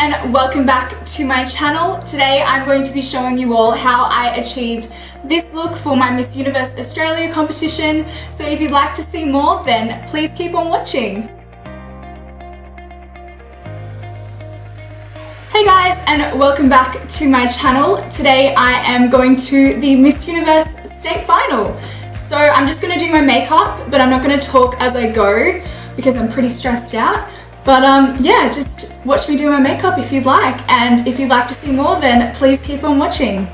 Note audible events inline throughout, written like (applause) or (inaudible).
and welcome back to my channel. Today I'm going to be showing you all how I achieved this look for my Miss Universe Australia competition. So if you'd like to see more then please keep on watching. Hey guys and welcome back to my channel. Today I am going to the Miss Universe state final. So I'm just gonna do my makeup but I'm not gonna talk as I go because I'm pretty stressed out. But um, yeah, just watch me do my makeup if you'd like. And if you'd like to see more, then please keep on watching.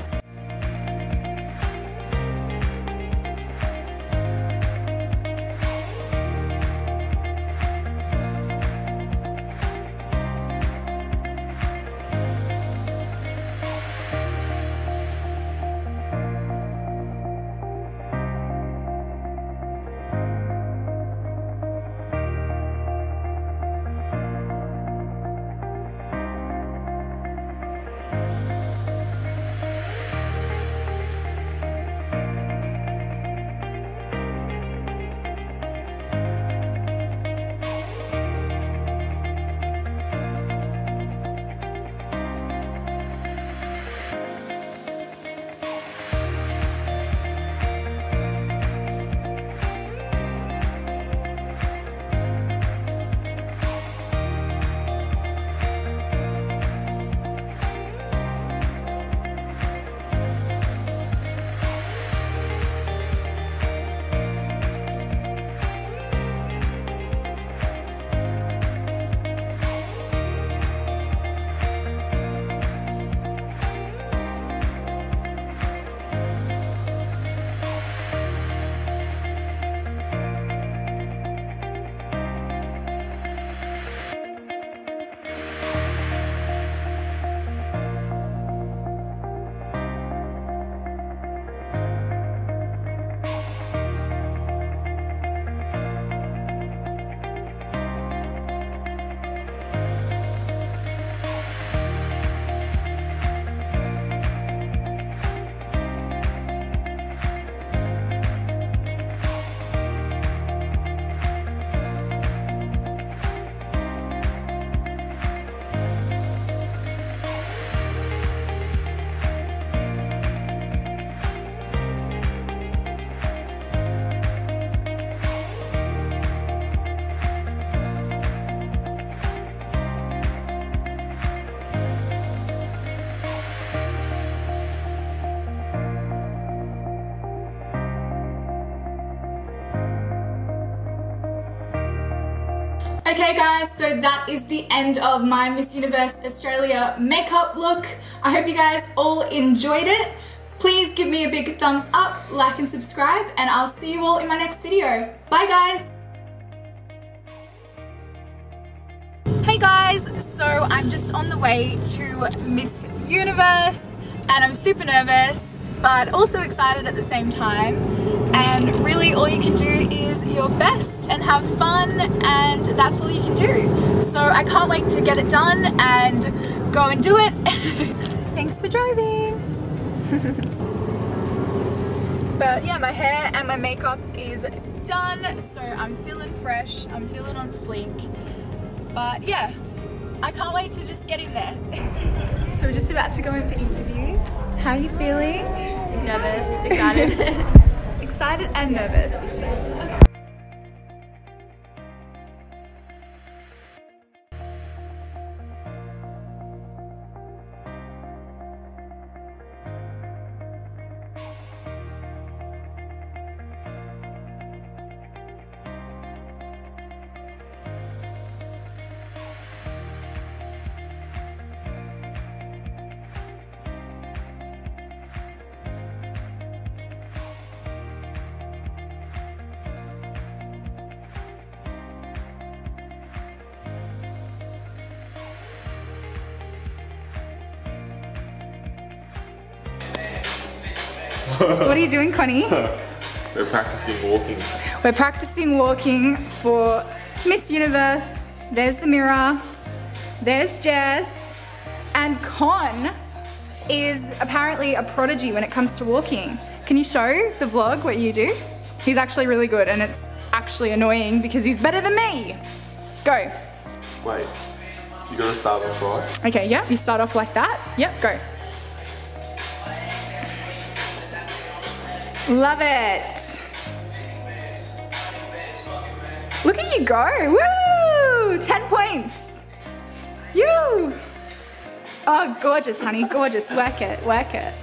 Okay guys, so that is the end of my Miss Universe Australia makeup look. I hope you guys all enjoyed it. Please give me a big thumbs up, like and subscribe, and I'll see you all in my next video. Bye guys! Hey guys, so I'm just on the way to Miss Universe and I'm super nervous but also excited at the same time and really all you can do is your best and have fun and that's all you can do. So I can't wait to get it done and go and do it. (laughs) Thanks for driving. (laughs) but yeah, my hair and my makeup is done so I'm feeling fresh, I'm feeling on fleek. But yeah, I can't wait to just get in there. (laughs) so we're just about to go in for interviews. How are you feeling? Nervous, (laughs) excited. excited and nervous. What are you doing, Connie? (laughs) We're practicing walking. We're practicing walking for Miss Universe. There's the mirror. There's Jess. And Con is apparently a prodigy when it comes to walking. Can you show the vlog what you do? He's actually really good and it's actually annoying because he's better than me. Go. Wait. You gotta start off right. Okay, yep, you start off like that. Yep, go. Love it. Look at you go. Woo! 10 points. You. Oh, gorgeous, honey. Gorgeous. Work it, work it.